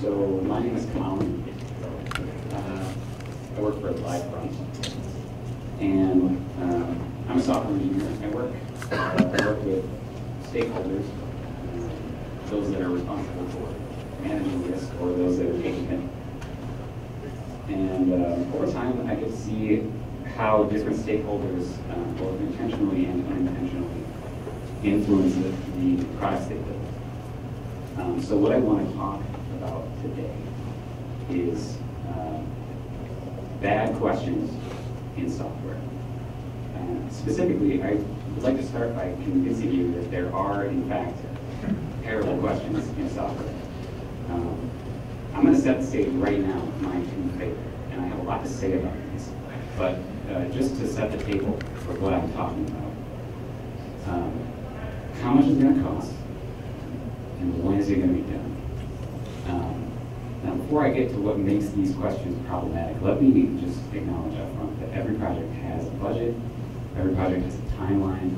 So my name is Colin. Uh, I work for Livefront. And uh, I'm a software engineer. I work, uh, I work with stakeholders, uh, those that are responsible for managing risk or those that are taking it. And uh, over time, I could see how different stakeholders, uh, both intentionally and unintentionally, influence the, the products they build. Um, so what I want to talk about today is uh, bad questions in software. Specifically, I would like to start by convincing you that there are, in fact, terrible questions in software. Um, I'm going to set the stage right now with my two favorite, and I have a lot to say about this. But uh, just to set the table for what I'm talking about, um, how much is it going to cost, and when is it going to be done? Um, now, before I get to what makes these questions problematic, let me just acknowledge up front that every project has a budget, every project has a timeline.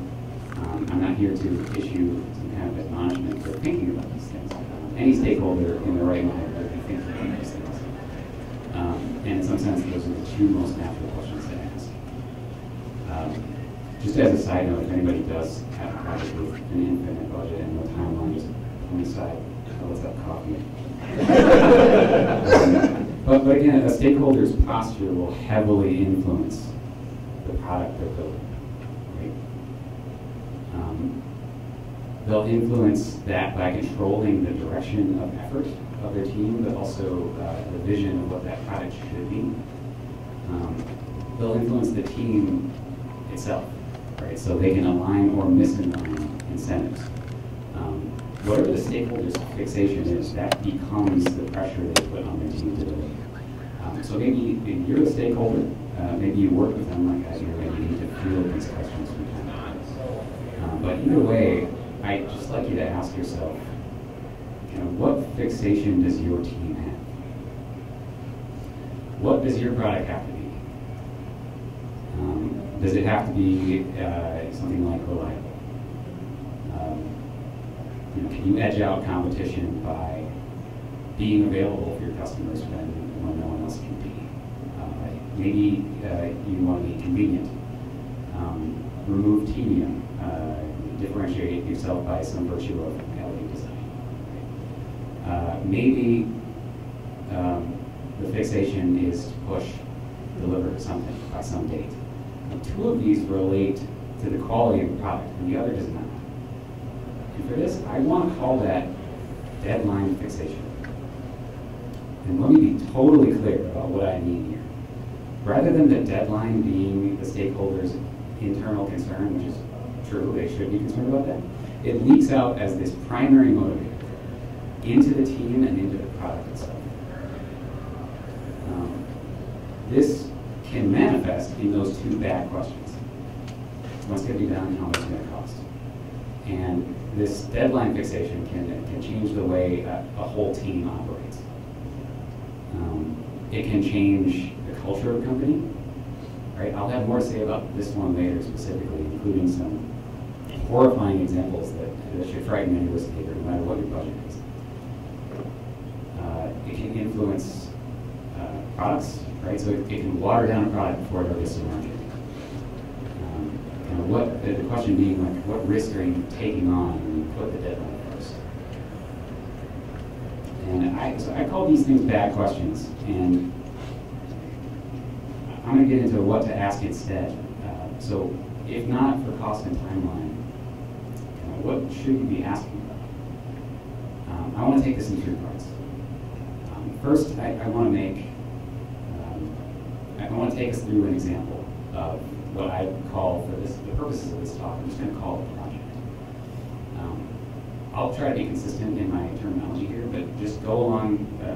Um, I'm not here to issue some kind of admonishment for thinking about these things. Um, any stakeholder in their right mind would be thinking about these things. Um, and in some sense, those are the two most natural questions. Um, just as a side note, if anybody does have a project with an infinite budget and no timeline, just on the side, oh, what's that coffee? but, but again, a stakeholder's posture will heavily influence the product they're building. Right? Um, they'll influence that by controlling the direction of effort of their team, but also uh, the vision of what that product should be. Um, they'll influence the team itself, right? So they can align or misalign incentives. Um, whatever the stakeholders' fixation is, that becomes the pressure they put on their team to deliver. Um, so maybe if you're a stakeholder, uh, maybe you work with them like I do, and you need to field these questions from time to time. Um, but either way, I'd just like you to ask yourself, you know, what fixation does your team have? What does your product have to be? Does it have to be uh, something like reliable? Um, you know, can you edge out competition by being available for your customers when, when no one else can be? Uh, maybe uh, you want to be convenient. Um, remove tedium. Uh, differentiate yourself by some virtue of elegant design. Uh, maybe um, the fixation is to push, deliver something by some date. Two of these relate to the quality of the product, and the other does not. And for this, I want to call that deadline fixation. And let me be totally clear about what I mean here. Rather than the deadline being the stakeholders' internal concern, which is true, they should be concerned about that, it leaks out as this primary motivator into the team and into the product itself. Um, this can manifest in those two bad questions. What's going to be done and how much it's going to cost. And this deadline fixation can, can change the way a, a whole team operates. Um, it can change the culture of a company. Right? I'll have more to say about this one later specifically, including some horrifying examples that, that should frighten any risk taker, no matter what your budget is. Uh, it can influence uh, products, right? So it, it, can water down a product before it ever gets to market. Um, you know, what the, the question being like, what risk are you taking on when you put the deadline first? And I, so I call these things bad questions, and I'm going to get into what to ask instead. Uh, so if not for cost and timeline, what should you be asking about? Um, I want to take this in three parts. Um, first, I, I want to make, I want to take us through an example of what I call, for this, the purposes of this talk, I'm just going to call it a project. Um, I'll try to be consistent in my terminology here, but just go along uh,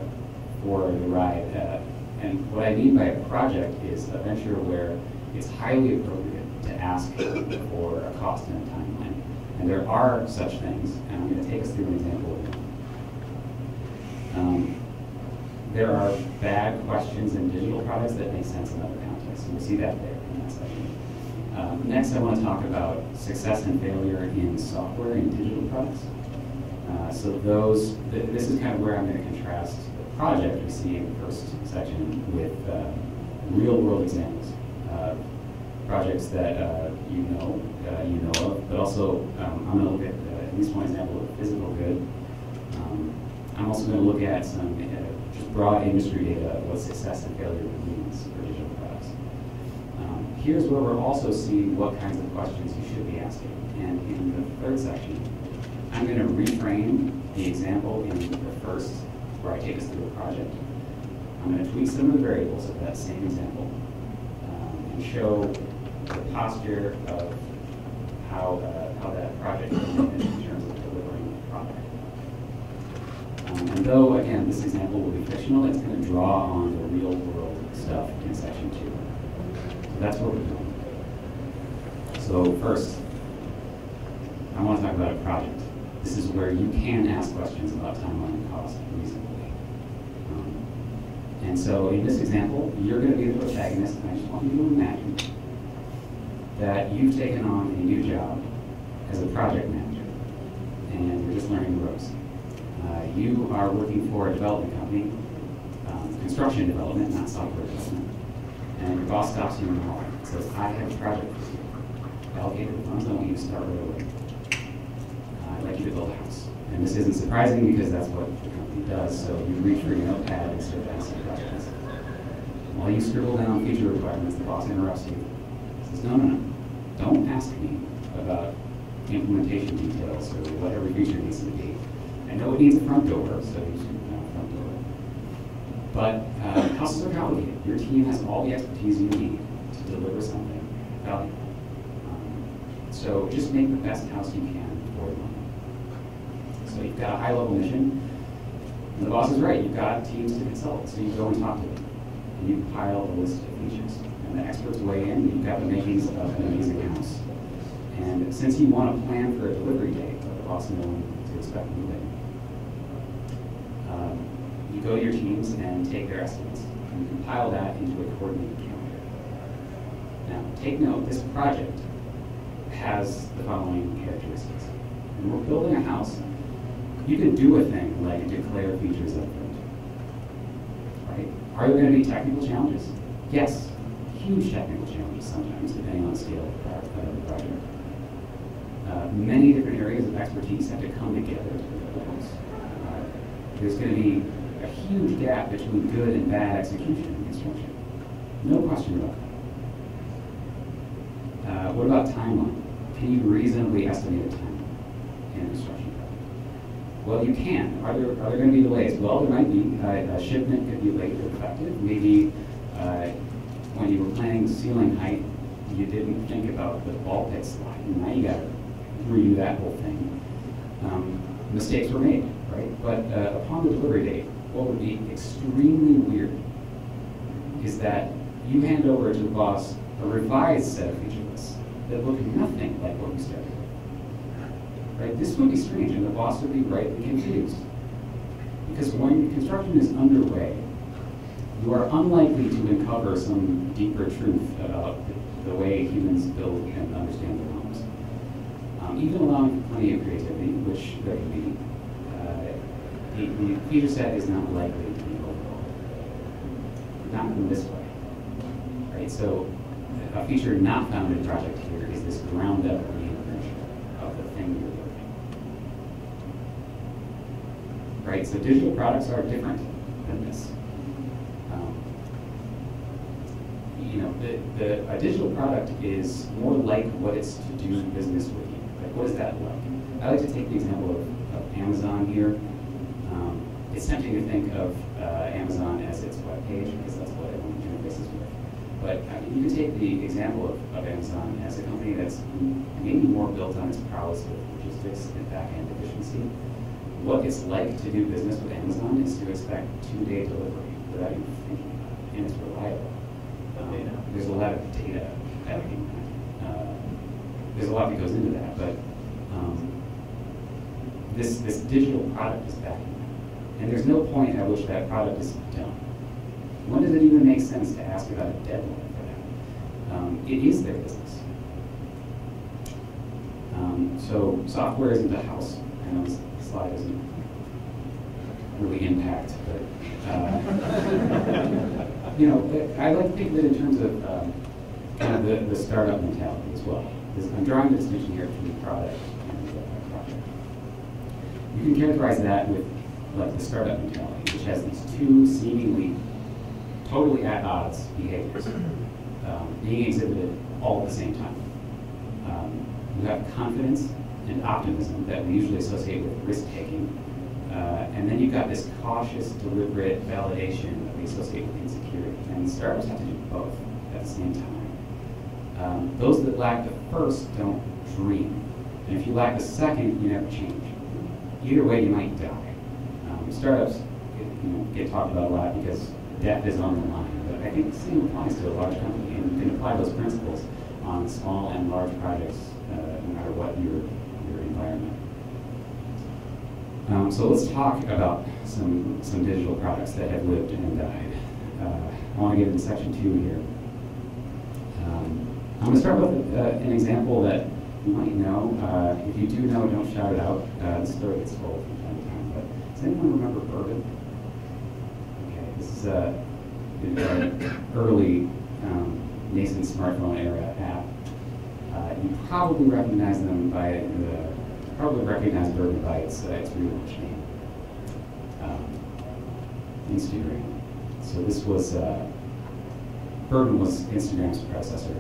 for the ride. Uh, and what I mean by a project is a venture where it's highly appropriate to ask for a cost and a timeline. And there are such things, and I'm going to take us through an example of. Um, there are bad questions in digital products that make sense in other contexts, and we see that there in that section. Um, next, I want to talk about success and failure in software and digital products. Uh, so those, th this is kind of where I'm going to contrast the project we see in the first section with uh, real-world examples. Uh, projects that uh, you know, uh, you know of, but also um, I'm going to look at uh, at least one example of physical good. Um, I'm also going to look at some just broad industry data of what success and failure means for digital products. Um, here's where we're also seeing what kinds of questions you should be asking. And in the third section, I'm going to reframe the example in the first, where I take us through a project. I'm going to tweak some of the variables of that same example um, and show the posture of how, uh, how that project is managed in terms of delivering the product. Um, and though, again, this example will be fictional, it's going to draw on the real world stuff in section two. So that's what we're doing. So first, I want to talk about a project. This is where you can ask questions about timeline and cost reasonably. Um, and so in this example, you're going to be the protagonist, and I just want you to imagine that you've taken on a new job as a project manager, and you're just learning the ropes. Uh, you are working for a development company, um, construction development, not software development, and your boss stops you in the hall and says, I have a project for you. Allocated funds, I want you to start right away. Uh, I'd like you to build a house. And this isn't surprising because that's what the company does, so you reach for your notepad and start asking questions. While you scribble down feature requirements, the boss interrupts you. Says, no, no, no, don't ask me about implementation details or what every feature needs to be. I know it needs a front door, so you should know a front door. But uh, houses are complicated. Your team has all the expertise you need to deliver something valuable. Um, so just make the best house you can for money. So you've got a high-level mission, and the boss is right. You've got teams to consult, so you go and talk to them, and you compile a list of features. And the experts weigh in. You've got the makings of an amazing house. And since you want to plan for a delivery date, the boss know when to expect moving. You go to your teams and take their estimates and compile that into a coordinated calendar. Now, take note, this project has the following characteristics. When we're building a house, you can do a thing like declare features up front. Right? Are there going to be technical challenges? Yes, huge technical challenges sometimes, depending on scale of the, of the project. Uh, many different areas of expertise have to come together to build a house. Uh, there's going to be a huge gap between good and bad execution in construction. No question about that. Uh, what about timeline? Can you reasonably estimate a timeline in construction? Well, you can. Are there, are there going to be delays? Well, there might be. Uh, a shipment could be late or defective. Maybe uh, when you were planning ceiling height, you didn't think about the ball pit slide. And now you got to redo that whole thing. Um, mistakes were made, right? But uh, upon the delivery date, what would be extremely weird is that you hand over to the boss a revised set of feature lists that look nothing like what we started with. Right? This would be strange, and the boss would be rightly confused. Because when construction is underway, you are unlikely to uncover some deeper truth about the, the way humans build and understand their homes. Um, even allowing plenty of creativity, which there can be, the, feature set is not likely to be overall. Not in this way. Right? So a feature not found in project here is this ground up reinvention of the thing you're building. Right? So digital products are different than this. Um, you know, the, the, a digital product is more like what it's to do business with you. Like, what is that like? I like to take the example of, of Amazon here. It's tempting to think of uh, Amazon as its web page because that's what everyone interfaces with. But uh, you can take the example of, of Amazon as a company that's maybe more built on its prowess with logistics and back-end efficiency. What it's like to do business with Amazon is to expect two-day delivery without even thinking about it, and it's reliable. Um, there's a lot of data that. Uh, there's a lot that goes into that, but um, this this digital product is backing and there's no point at which that product is done. When does it even make sense to ask about a deadline for that? Um, it is their business. so software isn't the house. I know this slide doesn't really impact, but uh, you know, I like to think of it in terms of um, kind of the, the startup mentality as well. Because I'm drawing the distinction here between product and uh, project. You can characterize that with like the startup mentality, which has these two seemingly totally at odds behaviors um, being exhibited all at the same time. Um, you have confidence and optimism that we usually associate with risk-taking, uh, and then you've got this cautious, deliberate validation that we associate with insecurity. And startups have to do both at the same time. Um, those that lack the first don't dream. And if you lack the second, you never change. Either way, you might die. Startups get, you know, get talked about a lot because death is on the line. But I think the same applies to a large company, and you can apply those principles on small and large projects, uh, no matter what your, your environment. Um, so let's talk about some, some digital products that have lived and died. Uh, I want to get into section two here. Um, I'm going to start with uh, an example that you might know. Uh, if you do know, don't shout it out. Uh, the story gets told from does anyone remember Burbn? Okay, this is a, a early um, nascent smartphone era app. Uh, you probably recognize them by the probably recognize Burbn by its uh, its relaunch name, um, Instagram. So this was uh, Burbn was Instagram's predecessor.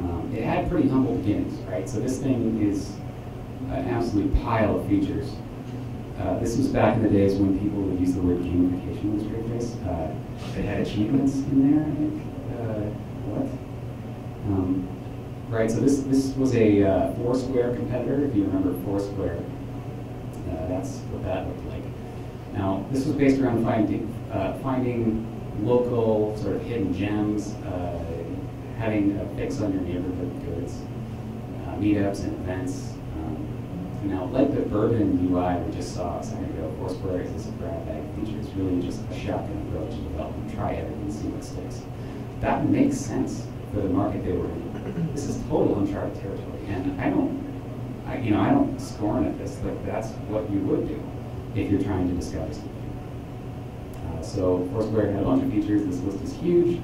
Um, it had pretty humble beginnings, right? So this thing is an absolute pile of features. Uh, this was back in the days when people would use the word gamification with straight face. Uh, it had achievements in there, I think. Uh, what? Um, right, so this, this was a uh, Foursquare competitor, if you remember Foursquare. Uh, that's what that looked like. Now, this was based around finding, finding local sort of hidden gems, having a fix on your neighborhood goods, meetups and events. Um, now, like the Burbn UI we just saw a second ago, Foursquare is a grab bag feature. It's really just a shotgun approach to development. Try everything, and see what sticks. That makes sense for the market they were in. This is total uncharted territory, and I don't, I, you know, I don't scorn at this. Like that's what you would do if you're trying to discover something. Uh, so Foursquare had a bunch of features. This list is huge.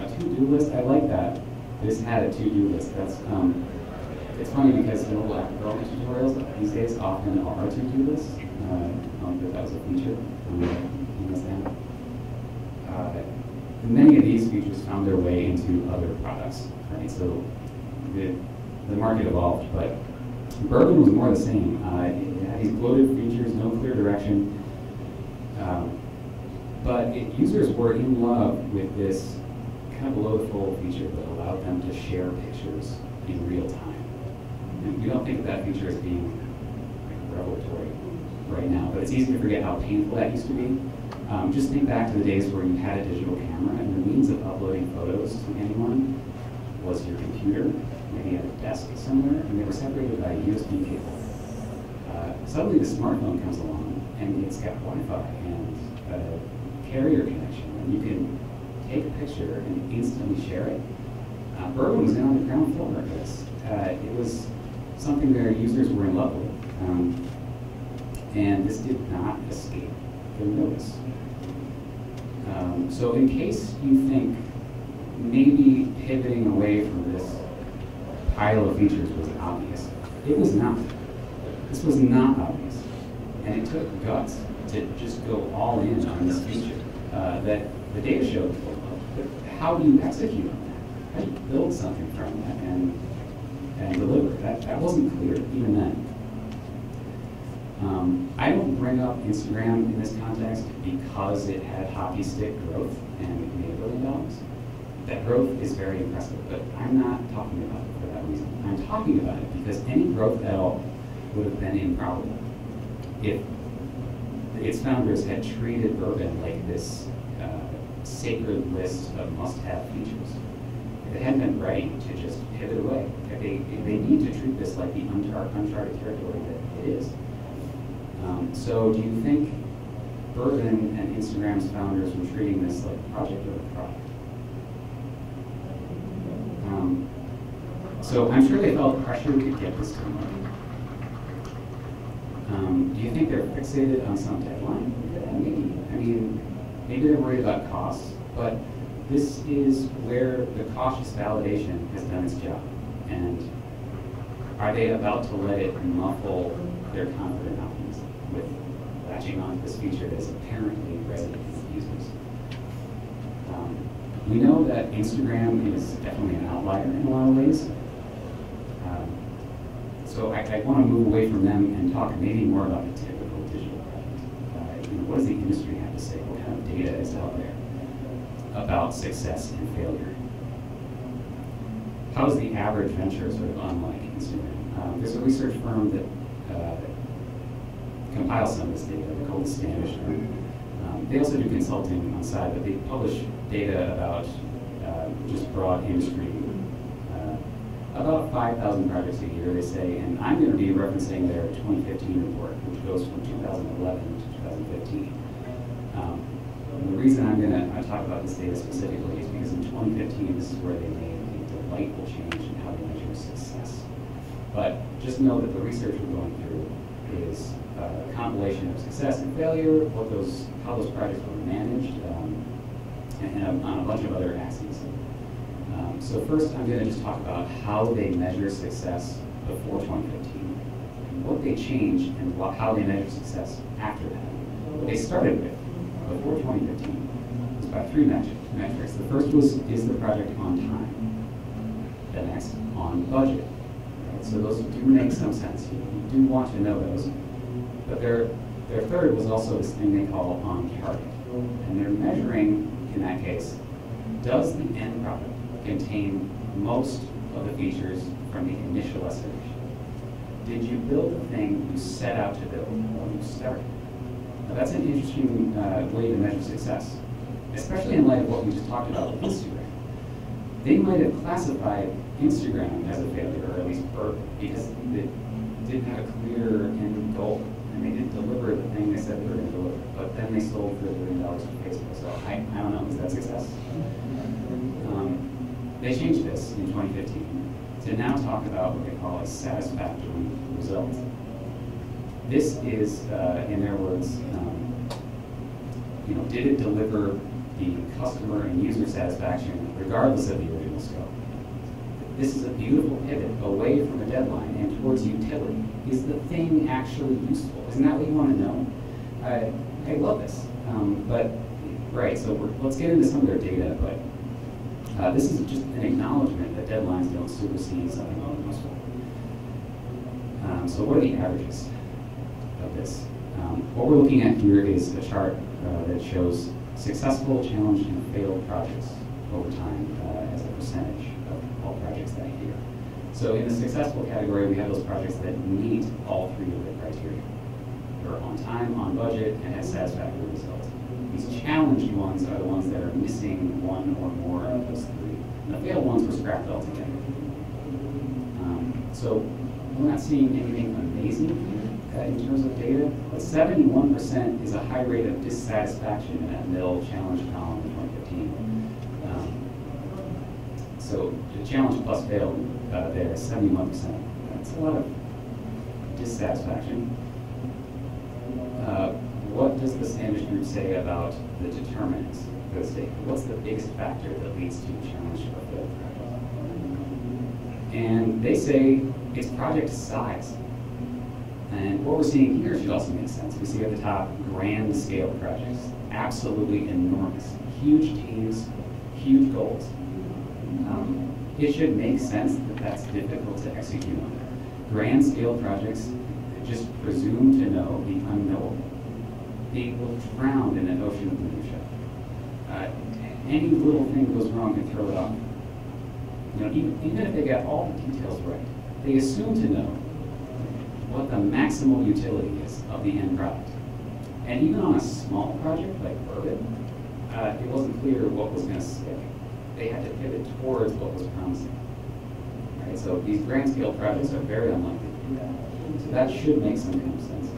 A to-do list, I like that. This had a to-do list. That's um, it's funny because you mobile app development tutorials these days often are to-do lists. Uh, know if that was a feature in this end. Uh, many of these features found their way into other products, right? So the, the market evolved, but Burbn was more the same. Uh, it had these bloated features, no clear direction. Um, but it, users were in love with this kind of below the fold feature that allowed them to share pictures in real time. We don't think of that feature as being revelatory right now, but it's easy to forget how painful that used to be. Um, just think back to the days where you had a digital camera and the means of uploading photos to anyone was your computer, maybe at a desk somewhere, and they were separated by a USB cable. Uh, suddenly the smartphone comes along and it's got Wi-Fi and a carrier connection, and you can take a picture and instantly share it. Uh, was in on the ground floor of this. Uh, it was something their users were in love with. Um, and this did not escape their notice. Um, so in case you think maybe pivoting away from this pile of features was obvious, it was not. This was not obvious. And it took guts to just go all in on this feature uh, that the data showed. How do you execute on that? How do you build something from that and, and deliver? That, that wasn't clear even then. Um, I don't bring up Instagram in this context because it had hockey stick growth and it made a billion dollars. That growth is very impressive, but I'm not talking about it for that reason. I'm talking about it because any growth at all would have been improbable if its founders had treated Burbn like this uh, sacred list of must-have features. They hadn't been ready to just pivot away, they, they need to treat this like the uncharted territory that it is, um, so do you think Burbn and Instagram's founders were treating this like project or a product? Um, so I'm sure they felt pressure to get this to market. Um, do you think they're fixated on some deadline? Yeah, maybe. I mean, maybe they're worried about costs, but this is where the cautious validation has done its job. And are they about to let it muffle their confident with latching onto this feature that's apparently resonating with users? Um, we know that Instagram is definitely an outlier in a lot of ways. Um, so I, I want to move away from them and talk maybe more about the typical digital product. Uh, you know, what does the industry have to say? What kind of data is out there about success and failure? How is the average venture sort of unlike Instagram? Um, there's a research firm that, uh, compiles some of this data. The Standish Firm. Um, they also do consulting on side, but they publish data about uh, just broad industry uh, about 5,000 projects a year, they say, and I'm going to be referencing their 2015 report, which goes from 2011 to 2015. Um, the reason I'm going to talk about this data specifically is because in 2015, this is where they made a delightful change in how they measure success. But just know that the research we're going through is a compilation of success and failure, what those, how those projects were managed, um, and, and on a bunch of other axes. Um, so first, I'm going to just talk about how they measure success before 2015, and what they changed, and how they measure success after that. What they started with before 2015 was about three metrics. The first was, is the project on time? The next, on budget. Right? So those do make some sense. You, you do want to know those. But their, their third was also this thing they call on target. And they're measuring, in that case, does the end product contain most of the features from the initial estimation? Did you build the thing you set out to build when you started? That's an interesting uh, way to measure success, especially in light of what we just talked about with Instagram. They might have classified Instagram as a failure, or at least or because they didn't have a clear end goal, and they didn't deliver the thing they said they were going to deliver. But then they sold for a billion dollars to Facebook, so I, I don't know, is that success? Um, they changed this in 2015 to now talk about what they call a satisfactory result. This is, uh, in their words, um, you know, did it deliver the customer and user satisfaction regardless of the original scope? This is a beautiful pivot away from a deadline and towards utility. Is the thing actually useful? Isn't that what you want to know? I, I love this. Um, but, right, so let's get into some of their data, but uh, this is just an acknowledgement that deadlines don't supersede something on useful. Um, so what are the averages of this? Um, what we're looking at here is a chart uh, that shows successful, challenged, and failed projects over time uh, as a percentage of all projects that year. So in the successful category, we have those projects that meet all three of the criteria. They're on time, on budget, and have satisfactory results. These challenged ones are the ones that are missing one or more of those three. And the failed ones were scrapped altogether. Um, so we're not seeing anything amazing here uh, in terms of data, but 71% is a high rate of dissatisfaction in that middle challenge column in 2015. Um, so the challenge plus failed uh, there is 71%. That's a lot of dissatisfaction. Uh, what does the Standish Group say about the determinants for the state? What's the biggest factor that leads to challenge or project? And they say it's project size. And what we're seeing here should also make sense. We see at the top grand scale projects, absolutely enormous, huge teams, huge goals. Um, it should make sense that that's difficult to execute on. Grand scale projects just presume to know the unknowable they will drown in an ocean of minutia. Uh, any little thing goes wrong and throw it off. You know, even, even if they get all the details right, they assume to know what the maximal utility is of the end product. And even on a small project like Burbn, uh, it wasn't clear what was going to stick. They had to pivot towards what was promising. Right? So these grand scale projects are very unlikely to do that. So that should make some kind of sense.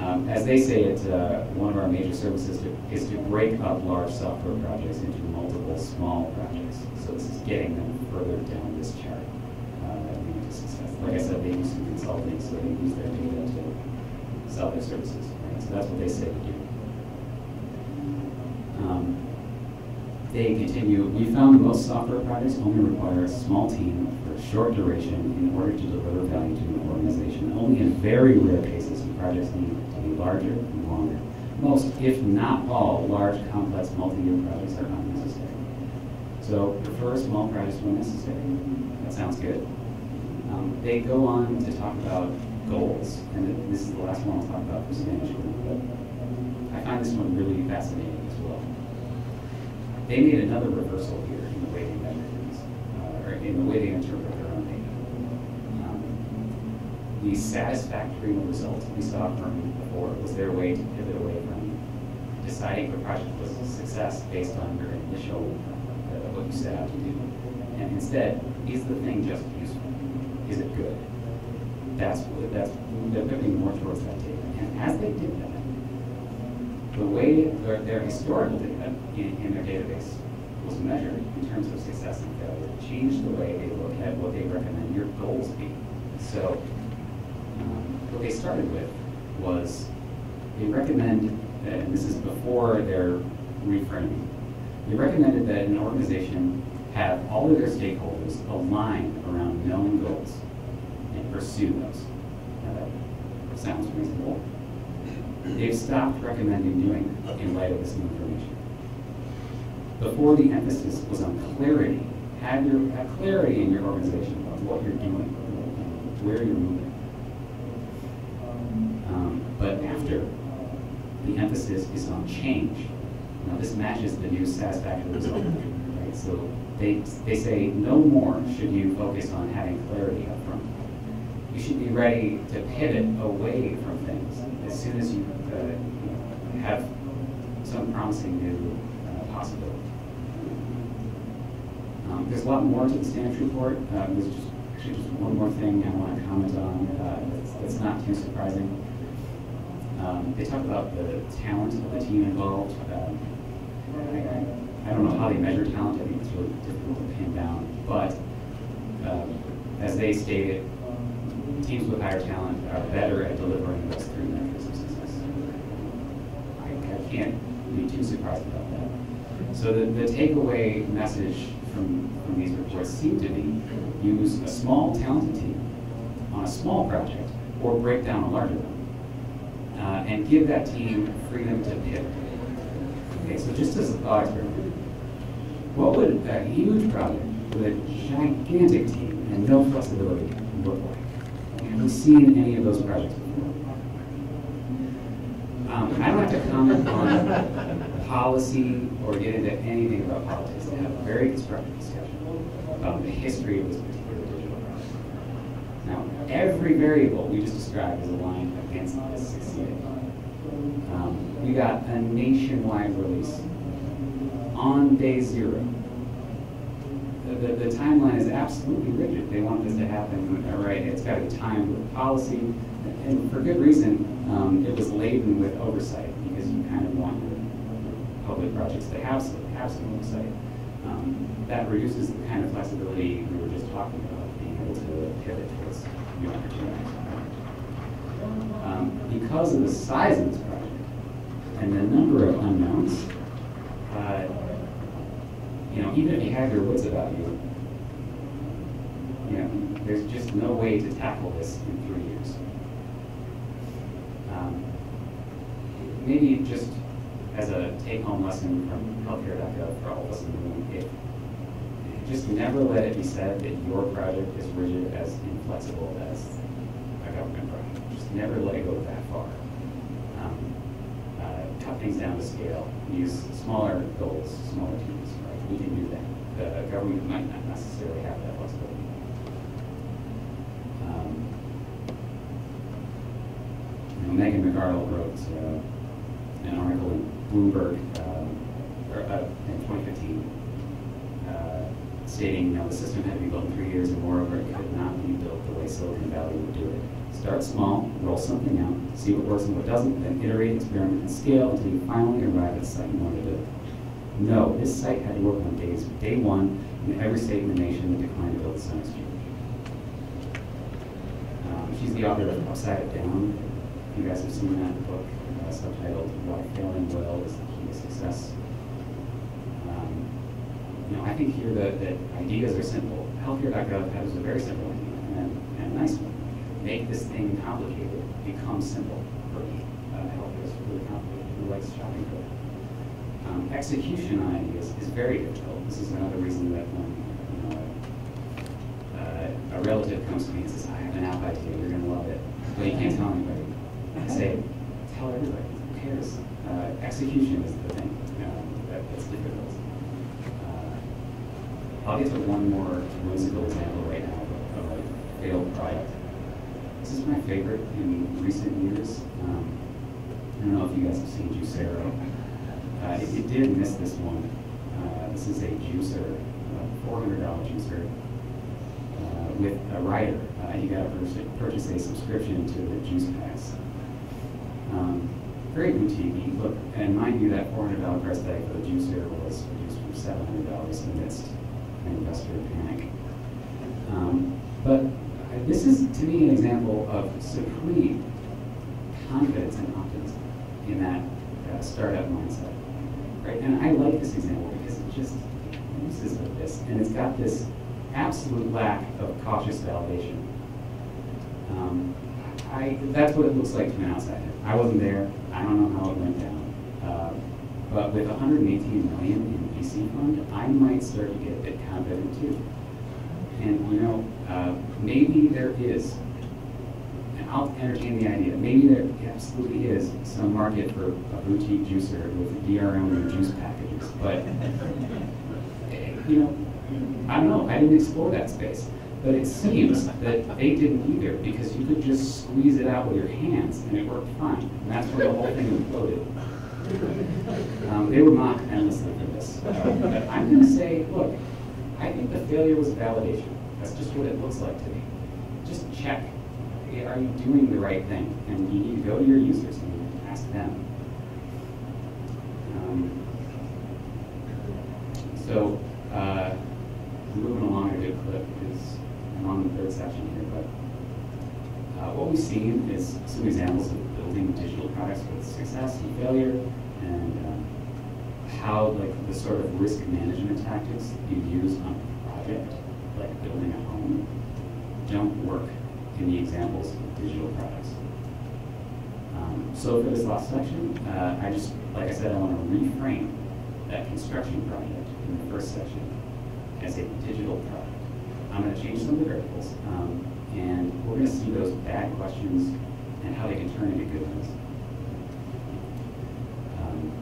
Um, as they say it, uh, one of our major services to, is to break up large software projects into multiple small projects. So this is getting them further down this chart. uh, that lead to success. Like I said, they use consulting, so they use their data to sell their services. Right? So that's what they say to do. Um, they continue, we found most software projects only require a small team for a short duration in order to deliver value to an organization. Only in very rare cases do projects need to be larger and longer. Most, if not all, large, complex, multi-year projects are unnecessary. So prefer small projects when necessary. That sounds good. Um, they go on to talk about goals, and this is the last one I'll talk about for Standish but I find this one really fascinating as well. They made another reversal here in the way they measure things, uh, or in the way they interpret their own data. Um, the satisfactory result we saw from before was their way to pivot away from deciding if a project was a success based on your initial, uh, what you set out to do. And instead, is the thing just useful? Is it good? That's, that's, they're pivoting more towards that data. And as they did that, the way their, their historical data in, in their database was measured in terms of success and failure changed the way they look at what they recommend your goals be. So, um, what they started with was they recommend, and this is before their reframing, they recommended that an organization have all of their stakeholders aligned around known goals and pursue those. Now that sounds reasonable. They've stopped recommending doing that in light of this new information. Before, the emphasis was on clarity. Have your have clarity in your organization about what you're doing, where you're moving. Um, but after, the emphasis is on change. Now, this matches the new satisfactory result So they, they say no more should you focus on having clarity up front. You should be ready to pivot away from things as soon as you uh, have some promising new uh, possibility. Um, there's a lot more to the Standish report. Uh, there's just actually just one more thing I want to comment on uh, that's, not too surprising. Um, they talk about the talent of the team involved. Um, I, I, I don't know how they measure talent. I think it's really difficult to pin down. But uh, as they stated, teams with higher talent are better at delivering those three measures of success. I, I can't be too surprised about that. So the, the takeaway message from, from these reports seem to be use a small talented team on a small project or break down a larger one. Uh, and give that team freedom to pivot. Okay, so just as a thought experiment, what would a huge project with a gigantic team and no flexibility look like? Have you seen any of those projects before? Um, I don't have to comment on policy or get into anything about politics. I have a very constructive discussion about the history of this particular digital project. Now, every variable we just described is aligned against this succeeding. Um, we got a nationwide release on day zero. The, the, the timeline is absolutely rigid. They want this to happen, right, it's got be timed with policy, and for good reason. Um, it was laden with oversight because you kind of want public projects to have some, have some oversight. Um, that reduces the kind of flexibility we were just talking about, being able to pivot towards new opportunities. Um, because of the size of this project and the number of unknowns, uh, even if you have your wits about you, you know, there's just no way to tackle this in three years. Um, maybe just as a take-home lesson from healthcare.gov for all of us in the room, if just never let it be said that your project is rigid as inflexible as a government project. Just never let it go that far. Um, uh, cut things down to scale. Use smaller goals, smaller teams. We can do that. The government might not necessarily have that flexibility. Um, you know, Megan McArdle wrote uh, an article in Bloomberg uh, or, uh, in 2015 uh, stating, you know, the system had to be built in three years and moreover, it could not be built the way Silicon Valley would do it. Start small, roll something out, see what works and what doesn't, then iterate, experiment, and scale until you finally arrive at the site you want to build. No, this site had to work on days, day one, in every state in the nation that declined to build the Sun Exchange. She's the author of Upside of Down. You guys have seen that book uh, subtitled Why Failing Well is the Key to Success. Um, you know, I think here that, that ideas are simple. Healthcare.gov has a very simple idea and, and a nice one. Make this thing complicated become simple. Uh, healthcare is really complicated. Who likes shopping for? Um, execution on ideas is very difficult. This is another reason that when you know, uh, a relative comes to me and says, I have an app idea, you're going to love it, but you can't tell anybody. I say, tell everybody, who cares? Uh, execution is the thing um, that, that's difficult. Uh, I'll get to one more whimsical example right now of a failed product. This is my favorite in recent years. Um, I don't know if you guys have seen Juicero. Uh, it, it did miss this one. Uh, this is a juicer, a $400 juicer uh, with a rider. Uh, you got to purchase a subscription to the juice pass. Um, very boutique. Look, and mind you, that $400 price tag for the juicer was reduced from $700 amidst an investor panic. Um, but this is, to me, an example of supreme confidence and optimism in that uh, startup mindset. Right? And I like this example because it just uses of this, and it's got this absolute lack of cautious validation. Um, I, that's what it looks like to an outsider. I wasn't there. I don't know how it went down. Uh, but with 118 million in VC fund, I might start to get a bit confident too. And you know, uh, maybe there is, I'll entertain the idea, maybe there absolutely is some market for a boutique juicer with DRM and juice packages. But, you know, I don't know, I didn't explore that space. But it seems that they didn't either because you could just squeeze it out with your hands and it worked fine. And that's where the whole thing imploded. Um, they were mocked endlessly for this. Uh, I'm going to say, look, I think the failure was validation. That's just what it looks like to me. Just check. Are you doing the right thing? And you need to go to your users and ask them. Um, so, uh, moving along a good clip is I'm on the third section here, but uh, what we've seen is some examples of building digital products with success and failure, and um, how like the sort of risk management tactics you use on a project, like building a home, don't work the examples of digital products. Um, so for this last section, uh, I just, like I said, I want to reframe that construction project in the first section as a digital product. I'm going to change some of the variables, um, and we're going to see those bad questions and how they can turn into good ones. Um,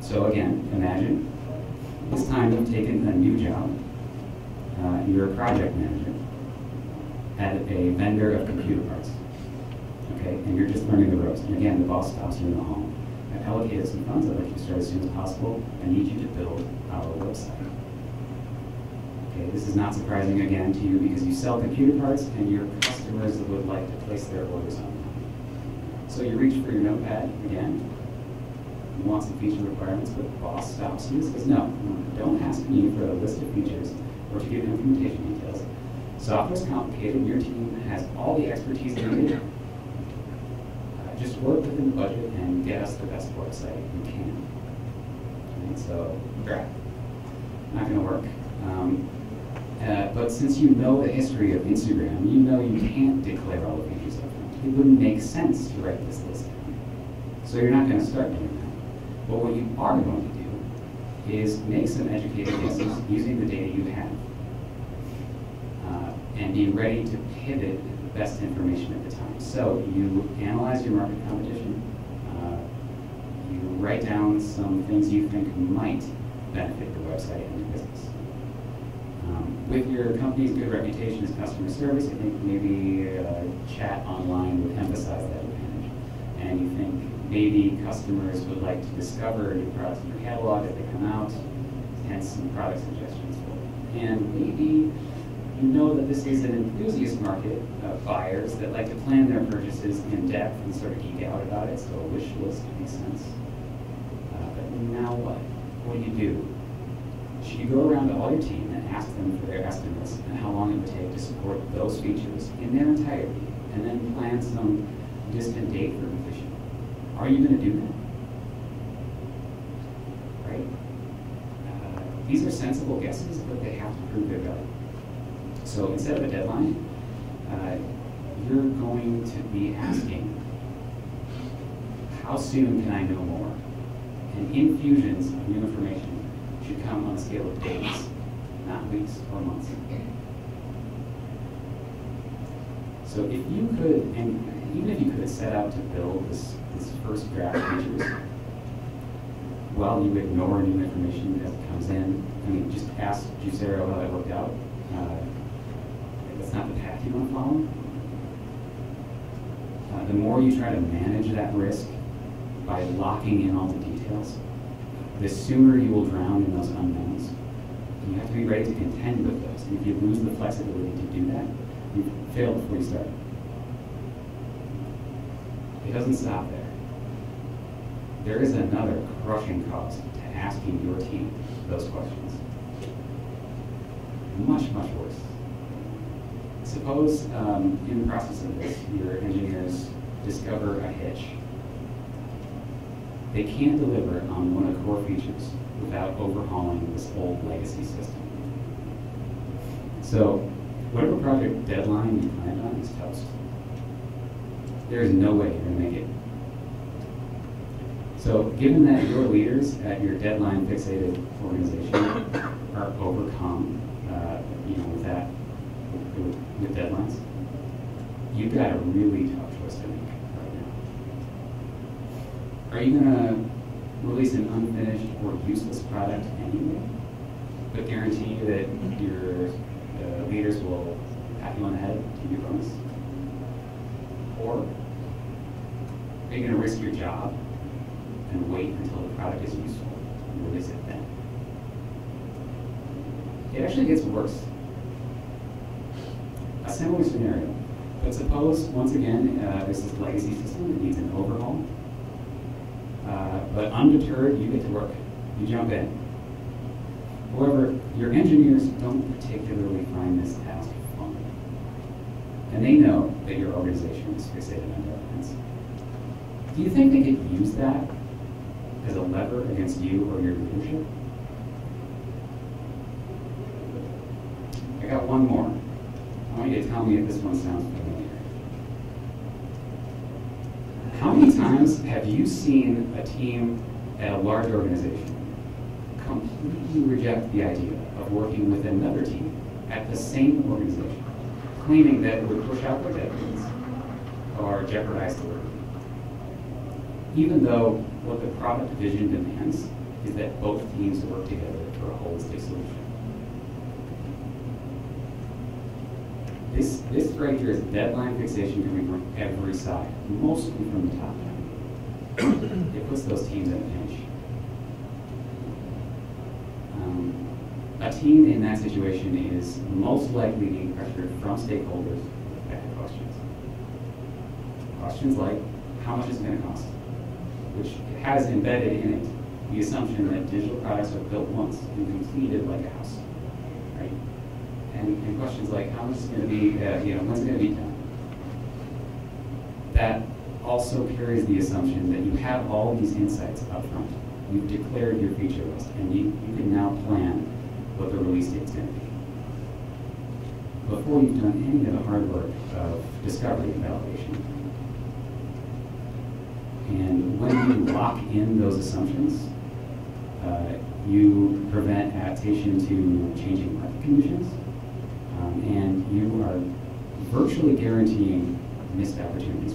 so again, imagine this time you've taken a new job. Uh, you're a project manager at a vendor of computer parts. Okay, and you're just learning the ropes. And again, the boss stops you in the home. I've allocated some funds. I'd like you to start as soon as possible. I need you to build our website. Okay, this is not surprising again to you because you sell computer parts and your customers would like to place their orders online. So you reach for your notepad again. You want some feature requirements, but the boss stops you and says, no, don't ask me for a list of features or to give an implementation details. Software's complicated, and your team has all the expertise needed. Uh, just work within the budget and get us the best website you can. And so, crap, not gonna work. Um, uh, but since you know the history of Instagram, you know you can't declare all the features up. It wouldn't make sense to write this list down. So you're not going to start doing that. But what you are going to do is make some educated guesses using the data you have. And be ready to pivot the best information at the time. So you analyze your market competition. Uh, you write down some things you think might benefit your website and your business. Um, with your company's good reputation as customer service, I think maybe uh, chat online would emphasize that advantage. And you think maybe customers would like to discover new products in your catalog as they come out, hence some product suggestions for. And maybe you know that this is an enthusiast market of buyers that like to plan their purchases in depth and sort of geek out about it, so a wish list makes sense. Uh, but now what? What do you do? Should you go around to all your team and ask them for their estimates and how long it would take to support those features in their entirety, and then plan some distant date for completion. Are you going to do that? Right? Uh, these are sensible guesses, but they have to prove their value. So instead of a deadline, uh, you're going to be asking, how soon can I know more? And infusions of new information should come on a scale of days, not weeks or months. So if you could, and even if you could have set out to build this, this first draft features, while you ignore new information as it comes in, I mean, just ask Juicero how that worked out. Uh, you to follow. Uh, the more you try to manage that risk by locking in all the details, the sooner you will drown in those unknowns. And you have to be ready to contend with those. And if you lose the flexibility to do that, you've failed before you start. It doesn't stop there. There is another crushing cost to asking your team those questions. Much, much worse. Suppose um, in the process of this, your engineers discover a hitch. They can't deliver on one of the core features without overhauling this old legacy system. So, whatever project deadline you planned on is toast. There is no way you're going to make it. So, given that your leaders at your deadline fixated organization are overcome, uh, you know, with that deadlines, you've got a really tough choice to make right now. Are you going to release an unfinished or useless product anyway, but guarantee that your uh, leaders will pat you on the head, give you a bonus? Or are you going to risk your job and wait until the product is useful and release it then? It actually gets worse similar scenario. But suppose, once again, uh, this is a legacy system that needs an overhaul. Uh, but undeterred, you get to work. You jump in. However, your engineers don't particularly find this task fun. And they know that your organization is fixated on deadlines. Do you think they could use that as a lever against you or your leadership? I got one more. Want you to tell me if this one sounds familiar. How many times have you seen a team at a large organization completely reject the idea of working with another team at the same organization, claiming that it would push out their deadlines or jeopardize the work? Even though what the product vision demands is that both teams work together for a holistic solution. This, this right here is deadline fixation coming from every side, mostly from the top down. it puts those teams in a pinch. Um, a team in that situation is most likely being pressured from stakeholders with questions. Questions like, how much is it going to cost? Which has embedded in it the assumption that digital products are built once and completed like a house, right? And, and questions like how is going to be, uh, you know, when's it going to be done? That also carries the assumption that you have all these insights up front. You've declared your feature list, and you, you can now plan what the release date is going to be. Before you've done any of the hard work of discovery and validation. And when you lock in those assumptions, uh, you prevent adaptation to changing market conditions, and you are virtually guaranteeing missed opportunities